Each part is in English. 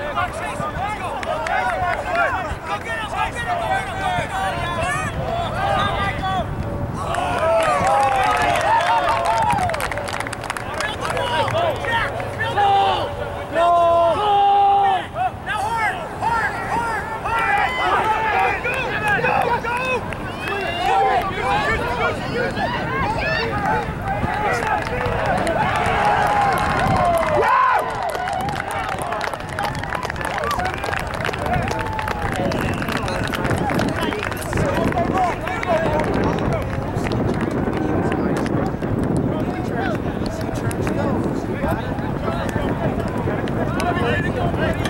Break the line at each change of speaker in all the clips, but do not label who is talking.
Go get him! Go get him! Go get him! Ready to go, baby.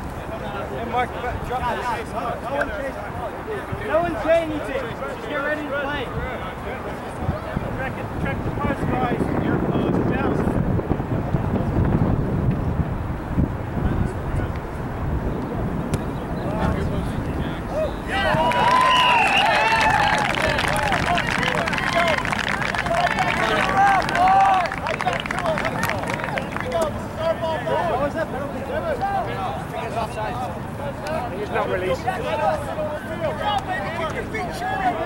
And Mark, drop the No one's saying No one anything. Just get ready to play. Track, the post, guys.